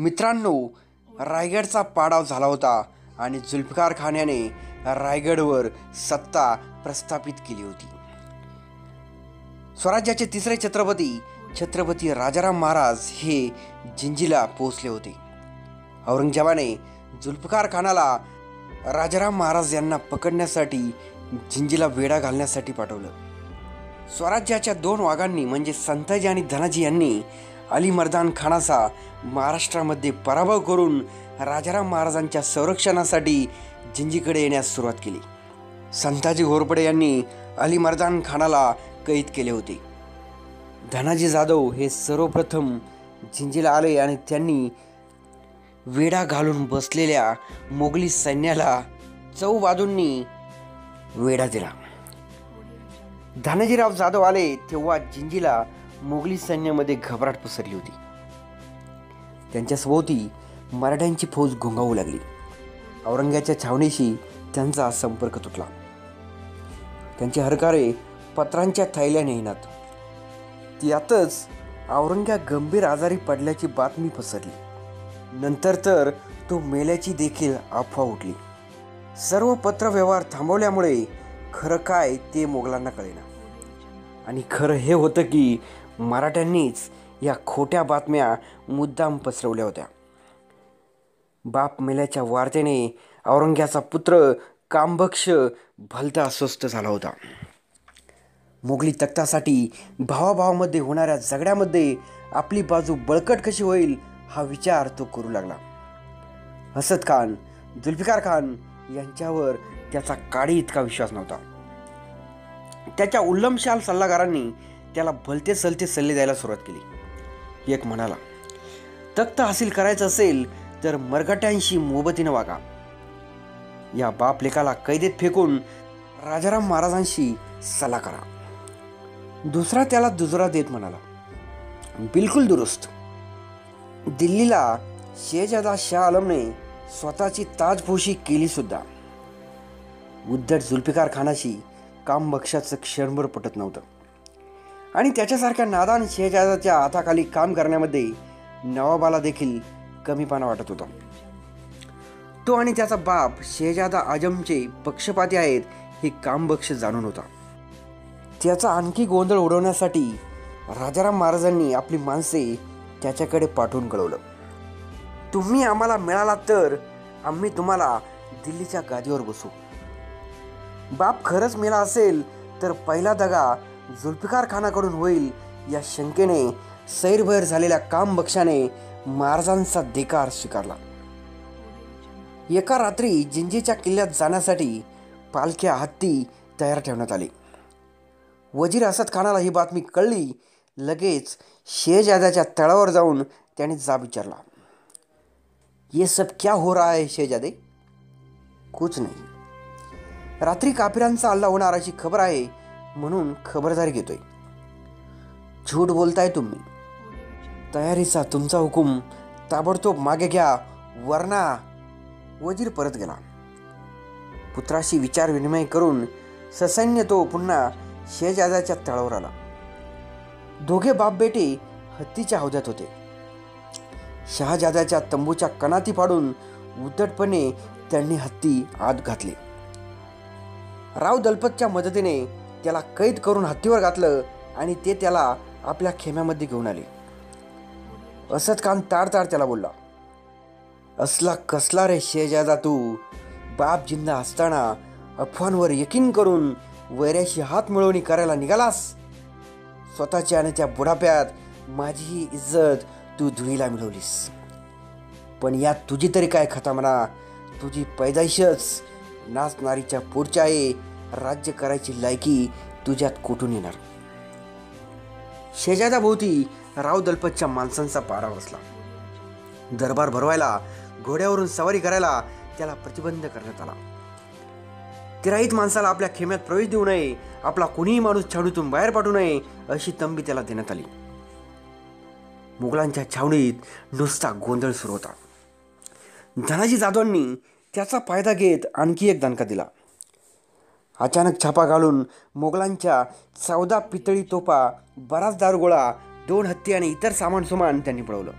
मित्रांनो रायगडचा पाडाव झाला होता आणि जुल्फिकार खान रायगडवर सत्ता प्रस्थापित केली होती. स्वराज्याचे तिसरे छत्रपती छत्रपती राजाराम महाराज हे जिंजीला पोहोचले होते. औरंगजेबाने जुल्फकार खानाला राजाराम महाराज यांना पकडण्यासाठी जिंजीला वेढा घालण्यासाठी पाठवलं. स्वराज्याच्या दोन वाघांनी म्हणजे संताजी आणि धनाजी यांनी अली मर्दान खानाचा महाराष्ट्रामध्ये पराभव करून राजाराम महाराजांच्या संरक्षणासाठी जिंजीकडे येण्यास सुरुवात केली. संताजी घोरपडे यांनी अली मर्दान खानाला कैद केले होते. धनाजी जाधव हे सर्वप्रथम जिंजीला आले आणि त्यांनी वेढा घालून बसलेल्या मोगली सैन्याला चौ बाजूंनी वेढा दिला. धनाजीराव जाधव आले तेव्हा जिंजीला मोगली सैन्यामध्ये घबराट पसरली होती. त्यांच्या सभोवती मराठ्यांची फौज घोंगावू लागली. औरंग्याच्या छावणीशी त्यांचा संपर्क तुटला. त्यांचे हरकारे पत्रांच्या थैल्याने येणार यातच औरंग्या गंभीर आजारी पडल्याची बातमी पसरली. नंतर तर तो मेल्याची देखील अफवा उठली. सर्व पत्रव्यवहार थांबवल्यामुळे खरं काय ते मोगलांना कळेना. आणि खरं हे होतं की मराठ्यांनीच या खोट्या बातम्या मुद्दाम पसरवल्या होत्या. बाप मेल्याच्या वार्तेने औरंग्याचा पुत्र कामबक्ष भलता अस्वस्थ झाला होता. मोगली तख्तासाठी भावाभावामध्ये होणाऱ्या झगड्यामध्ये आपली बाजू बळकट कशी होईल हा विचार तो करू लागला. हसद खान जुल्फिकार खान यांच्यावर त्याचा काडी इतका विश्वास नव्हता. त्याच्या उल्लमशाल सल्लागारांनी त्याला भलते सलते सल्ले द्यायला सुरुवात केली. एक म्हणाला तख्त हासिल करायचं असेल तर मरगट्यांशी मोबतीनं वागा. या बाप लेखाला कैदेत फेकून राजाराम महाराजांशी सल्ला करा. दुसरा त्याला दुजरा देत म्हणाला बिलकुल दुरुस्त. दिल्लीला शेजादा शाह आलमने स्वतःची ताजपोशी केली सुद्धा. उद्धट जुल्फिकार खानाशी काम बक्षाचं क्षणभर पटत नव्हतं. आणि त्याच्यासारख्या नादान शेहजादाच्या हाताखाली काम करण्यामध्ये नवाबाला देखील कमीपणा वाटत होता. तो आणि त्याचा बाप शेहजादा आजमचे पक्षपाती आहेत हे कामबक्ष जाणून होता. त्याचा आणखी गोंधळ उडवण्यासाठी राजाराम महाराजांनी आपली माणसे त्याच्याकडे पाठवून कळवलं. तुम्ही आम्हाला मिळाला तर आम्ही तुम्हाला दिल्लीच्या गादीवर बसू. बाप खरंच मेला असेल तर पहिला दगा जुल्फिकार खानाकडून होईल या शंकेने सैरभैर झालेल्या काम बक्षाने महाराजांचा धिकार स्वीकारला. एका रात्री जिंजीच्या किल्ल्यात जाण्यासाठी पालख्या हत्ती तयार ठेवण्यात आली. वजीर असद खानाला ही बातमी कळली लगेच शेहजाद्याच्या तळावर जाऊन त्याने जाब विचारला. ये सब क्या हो रहा है शेहजादे कुछ नाही. रात्री कापिरांचा हल्ला होणार अशी खबर आहे म्हणून खबरदारी घेतोय. झूट बोलताय तुम्ही. तयारीचा तुमचा हुकूम ताबडतोब मागे घ्या वरना वजीर परत गेला. पुत्राशी विचार विनिमय करून ससैन्य तो पुन्हा शेजाजाच्या तळावर आला. दोघे बाप बेटे हत्तीच्या हौद्यात होते. शहाजादाच्या तंबूच्या कणाती पाडून उद्धटपणे त्यांनी हत्ती आत घातले. राव दलपतच्या मदतीने त्याला कैद करून हत्तीवर घातलं आणि ते त्याला आपल्या खेम्यामध्ये घेऊन आले. असद खान ताडताड त्याला बोलला असला कसला रे शेजादा तू? बाप जिंदा असताना अफवांवर यकीन करून वैऱ्याशी हात मिळवणी करायला निघालास? स्वतःच्या आणि त्या बुढाप्यात माझी ही इज्जत तू धुळीला मिळवलीस. पण यात तुझी तरी काय खता म्हणा? तुझी पैदाईशच नाचणारीच्या पुढच्या आहे राज्य करायची लायकी तुझ्यात कुठून येणार? शेजादाभोवती राव दलपतच्या माणसांचा पारा बसला. दरबार भरवायला घोड्यावरून सवारी करायला त्याला प्रतिबंध करण्यात आला. तिराईत माणसाला आपल्या खेम्यात प्रवेश देऊ नये आपला कोणीही माणूस छावणीतून बाहेर पाठवू नये अशी तंबी त्याला देण्यात आली. मुघलांच्या छावणीत नुसता गोंधळ सुरू होता. धनाजी जाधवांनी त्याचा फायदा घेत आणखी एक दणका दिला. अचानक छापा घालून मोगलांच्या चौदा पितळी तोफा बराच दारुगोळा दोन हत्ती आणि इतर सामान सुमान त्यांनी पळवलं.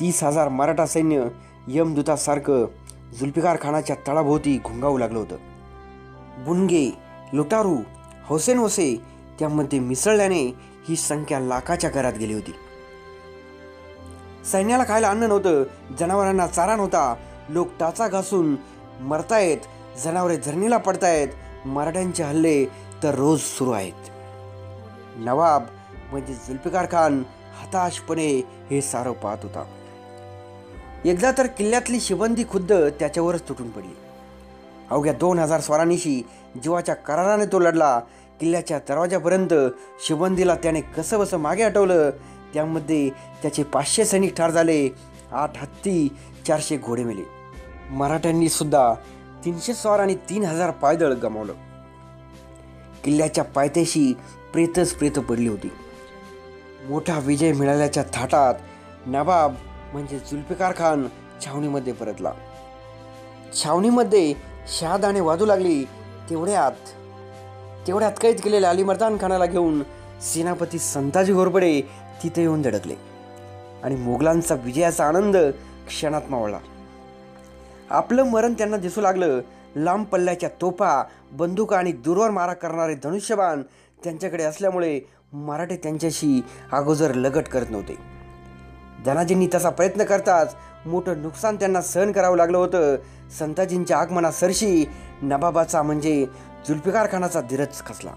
तीस हजार मराठा सैन्य यमदूतासारखं जुल्फिकार खानाच्या तळाभोवती घुंगावू लागलं होतं. बुनगे लुटारू हौसेन होसे त्यामध्ये मिसळल्याने ही संख्या लाखाच्या घरात गेली होती. सैन्याला खायला अन्न नव्हतं जनावरांना चारा नव्हता लोक टाचा घासून मरतायत जनावरे झरणीला पडतायत. मराठ्यांचे हल्ले तर रोज सुरू आहेत. नवाब म्हणजे जुल्फिकार खान हताशपणे हे सारं पाहत होता. एकदा तर किल्ल्यातली शिबंदी खुद्द त्याच्यावरच तुटून पडली. अवघ्या दोन हजार स्वारांनीशी जीवाच्या कराराने तो लढला. किल्ल्याच्या दरवाजापर्यंत शिबंदीला त्याने कसं बसं मागे हटवलं त्यामध्ये त्याचे पाचशे सैनिक ठार झाले आठ हत्ती चारशे घोडे मेले. मराठ्यांनी सुद्धा तीनशे स्वार आणि तीन हजार पायदळ गमावलं. किल्ल्याच्या पायथ्याशी प्रेतच प्रेत पडली होती. मोठा विजय मिळाल्याच्या थाटात नवाब म्हणजे जुल्फिकार खान छावणीमध्ये परतला. छावणीमध्ये शहादाने वाजू लागली तेवढ्यात तेवढ्यात कैद केलेल्या अलीमर्दान खानाला घेऊन सेनापती संताजी घोरपडे तिथे येऊन धडकले. आणि मोगलांचा विजयाचा आनंद क्षणात मावळला. आपलं मरण त्यांना दिसू लागलं. लांब पल्ल्याच्या तोफा बंदुका आणि दूरवर मारा करणारे धनुष्यबाण त्यांच्याकडे असल्यामुळे मराठे त्यांच्याशी अगोदर लगट करत नव्हते. धनाजींनी तसा प्रयत्न करताच मोठं नुकसान त्यांना सहन करावं लागलं होतं. संताजींच्या आगमनासरशी नबाबाचा म्हणजे जुल्फिकार खानाचा खसला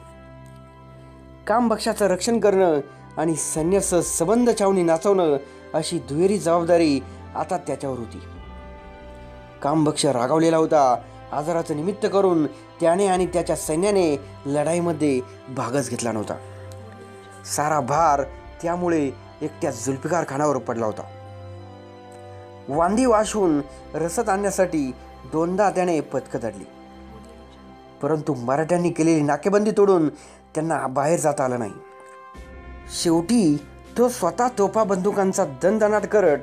काम बक्षाचं रक्षण करणं आणि सैन्याचं सबंध छावणी नाचवणं अशी दुहेरी जबाबदारी आता त्याच्यावर होती. कामभक्ष रागावलेला होता. आजाराचं निमित्त करून त्याने आणि त्याच्या सैन्याने लढाईमध्ये भागच घेतला नव्हता. सारा भार त्यामुळे एकट्या जुल्फिकार खानावर पडला होता. वांदी वाशून रसद आणण्यासाठी दोनदा त्याने पथकं धडली परंतु मराठ्यांनी केलेली नाकेबंदी तोडून त्यांना बाहेर जाता आलं नाही. शेवटी तो स्वतः तोफा बंदुकांचा दणदणाट करत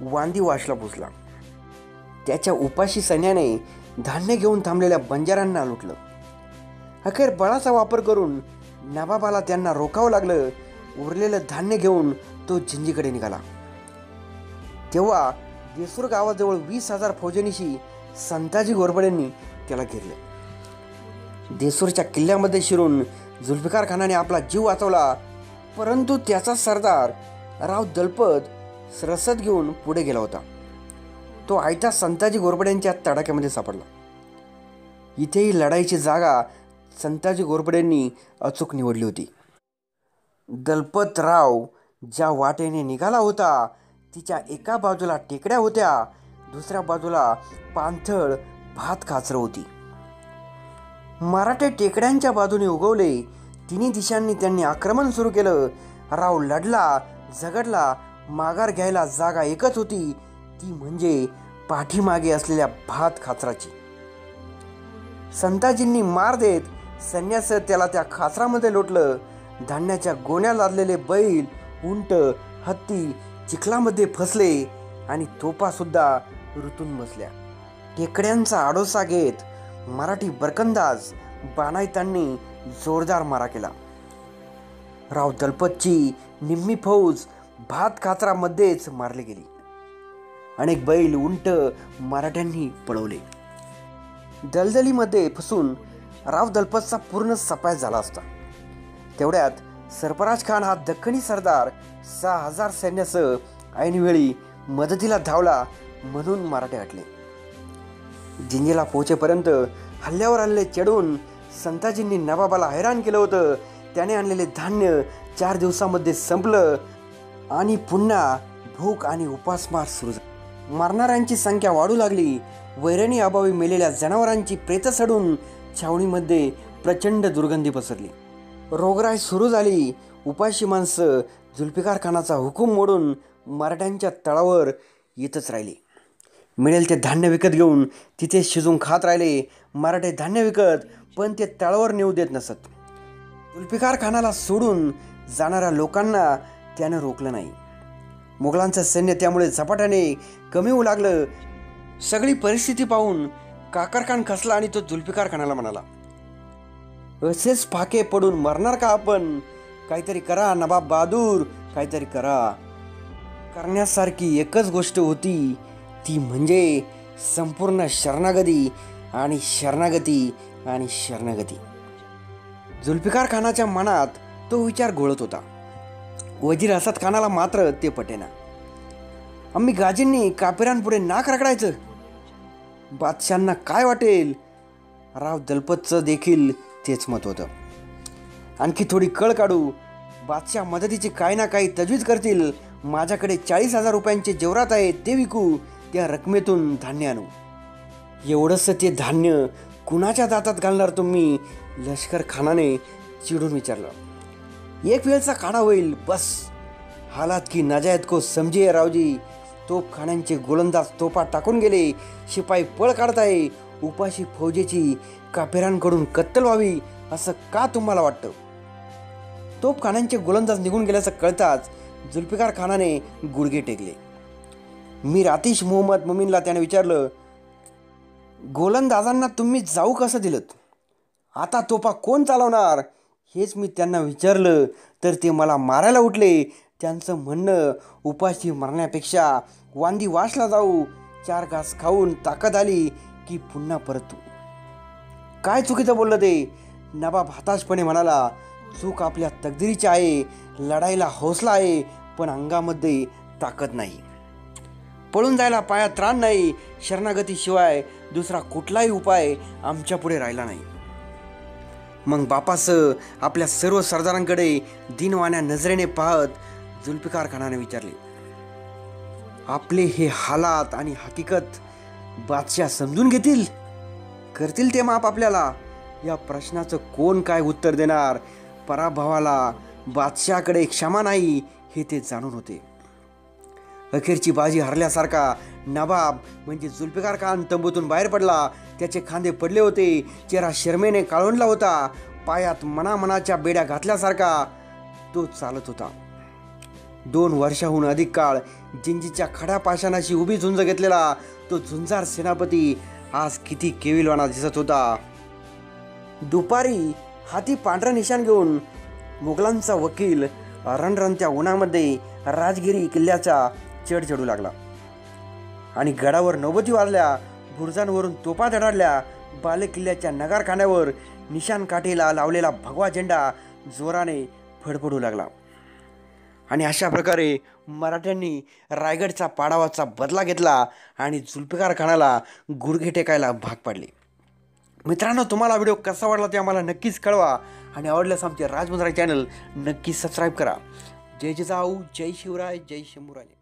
वांदी वाशला पोचला त्याच्या उपाशी सैन्याने धान्य घेऊन थांबलेल्या बंजारांना लुटलं. अखेर बळाचा वापर करून नवाबाला त्यांना रोखावं लागलं उरलेलं धान्य घेऊन तो जिंजीकडे निघाला. तेव्हा देसूर गावाजवळ वीस हजार फौजनीशी संताजी घोरपड्यांनी त्याला घेरले. देसूरच्या किल्ल्यामध्ये शिरून जुल्फिकार खानाने आपला जीव वाचवला परंतु त्याचा सरदार राव दलपत रसद घेऊन पुढे गेला होता. तो आयता संताजी घोरपड्यांच्या तडाख्यामध्ये सापडला. इथेही लढाईची जागा संताजी घोरपड्यांनी अचूक निवडली होती. दलपतराव ज्या वाटेने निघाला होता तिच्या एका बाजूला टेकड्या होत्या दुसऱ्या बाजूला पांथळ भात खाचर होती. मराठे टेकड्यांच्या बाजूने उगवले तिन्ही दिशांनी त्यांनी आक्रमण सुरू केलं. राव लढला झगडला माघार घ्यायला जागा एकच होती. ती म्हणजे पाठीमागे असलेल्या भात खाचराची. संताजींनी मार देत संन्यास त्याला त्या खाचरामध्ये लोटलं. धान्याच्या गोण्या लादलेले बैल उंट हत्ती चिखलामध्ये फसले आणि तोपासुद्धा ऋतून बसल्या. टेकड्यांचा आडोसा घेत मराठी बरकंदाज बाणायतांनी जोरदार मारा केला. राव दलपतची निम्मी फौज भात खाचरामध्येच मारली गेली. अनेक बैल उंट मराठ्यांनी पळवले. दलदलीमध्ये फसून राव दलपतचा पूर्ण सपाय झाला असता. तेवढ्यात सरफराज खान हा दख्खनी सरदार सहा हजार सैन्यासह ऐनवेळी मदतीला धावला म्हणून मराठे हटले. जिंजीला पोहोचेपर्यंत हल्ल्यावर हल्ले चढून संताजींनी नवाबाला हैराण केलं होतं. त्याने आणलेले धान्य चार दिवसामध्ये संपलं आणि पुन्हा भूक आणि उपासमार सुरू झाला. मारणाऱ्यांची संख्या वाढू लागली. वैरणी अभावी मेलेल्या जनावरांची प्रेत सडून छावणीमध्ये प्रचंड दुर्गंधी पसरली. रोगराई सुरू झाली. उपाशी माणसं जुल्फिकार खानाचा हुकूम मोडून मराठ्यांच्या तळावर येतच राहिली. मिळेल ते धान्य विकत घेऊन तिथे शिजून खात राहिले. मराठे धान्य विकत पण ते तळावर नेऊ देत नसत. जुल्फिकार खानाला सोडून जाणाऱ्या लोकांना त्यानं रोखलं नाही. मुघलांचं सैन्य त्यामुळे झपाट्याने कमी होऊ लागलं. सगळी परिस्थिती पाहून काकरखान खसला आणि तो जुल्फिकार खानाला म्हणाला असेच फाके पडून मरणार का आपण? काहीतरी करा नवाब बहादूर काहीतरी करा. करण्यासारखी एकच गोष्ट होती ती म्हणजे संपूर्ण शरणागती आणि शरणागती आणि शरणागती. जुल्फिकार खानाच्या मनात तो विचार घोळत होता. वजीर असद खानाला मात्र ते पटेना. आम्ही गाजींनी कापिरांपुढे नाक रगडायचं. बादशांना काय वाटेल? राव दलपतचं देखील तेच मत होतं. आणखी थोडी कळ काढू. बादशाह मदतीची काही ना काही तजवीज करतील. माझ्याकडे चाळीस हजार रुपयांचे जेवरात आहे ते विकू. त्या रकमेतून धान्य आणू. एवढंसं ते धान्य कुणाच्या दातात घालणार तुम्ही? लष्कर खानाने चिडून विचारलं. एक वेळचा काढा होईल बस. हालात की नाजायत को समजे रावजी. तोप खाण्यांचे गोलंदाज तोपा टाकून गेले. शिपाई पळ काढताय. उपाशी फौजेची कापेरांकडून कत्तल व्हावी असं का तुम्हाला वाटतं? तोपखान्यांचे गोलंदाज निघून गेल्याचं कळताच जुल्फिकार खानाने गुडघे टेकले. मी रातीश मोहम्मद मुमीनला त्याने विचारलं गोलंदाजांना तुम्ही जाऊ कसं दिलं आता तोफा कोण चालवणार? हेच मी त्यांना विचारलं तर ते मला मारायला उठले. त्यांचं म्हणणं उपाशी मरण्यापेक्षा वांदी वासला जाऊ. चार घास खाऊन ताकद आली की पुन्हा परतू. काय चुकीचं बोललं ते? नबाब हताशपणे म्हणाला चूक आपल्या तकदिरीची आहे लढाईला हौसला आहे पण अंगामध्ये ताकद नाही. पळून जायला पायात त्राण नाही शरणागतीशिवाय दुसरा कुठलाही उपाय आमच्यापुढे राहिला नाही. मग बापास आपल्या सर्व सरदारांकडे दिनवाण्या नजरेने पाहत जुल्फिकार खानाने विचारले आपले हे हालात आणि हकीकत बादशाह समजून घेतील? करतील ते माप आपल्याला? या प्रश्नाचं कोण काय उत्तर देणार? पराभवाला बादशाहकडे क्षमा नाही हे ते जाणून होते. अखेरची बाजी हरल्यासारखा नवाब म्हणजे जुल्फिकार खान तंबूतून बाहेर पडला. त्याचे खांदे पडले होते. चेहरा शर्मेने काळवंडला होता. पायात मनामनाच्या बेड्या घातल्यासारखा तो चालत होता. दोन वर्षाहून अधिक काळ जिंजीच्या खड्या पाषाणाशी उभी झुंज घेतलेला तो झुंजार सेनापती आज किती केविलवाना दिसत होता. दुपारी हाती पांढरा निशाण घेऊन मुघलांचा वकील रणरणत्या उन्हामध्ये राजगिरी किल्ल्याचा चढ चढू लागला. आणि गडावर नौबती वाजल्या बुरुजांवरून तोपा धडाडल्या बालेकिल्ल्याच्या नगारखान्यावर निशान काठीला लावलेला भगवा झेंडा जोराने फडफडू लागला. आणि अशा प्रकारे मराठ्यांनी रायगडचा पाडावाचा बदला घेतला आणि जुल्फिकार खानाला गुडघे टेकायला भाग पाडले. मित्रांनो तुम्हाला व्हिडिओ कसा वाटला ते आम्हाला नक्कीच कळवा आणि आवडल्यास आमचे राजमुद्रा चॅनल नक्कीच सबस्क्राईब करा. जय जिजाऊ जय शिवराय जय शंभूराजे.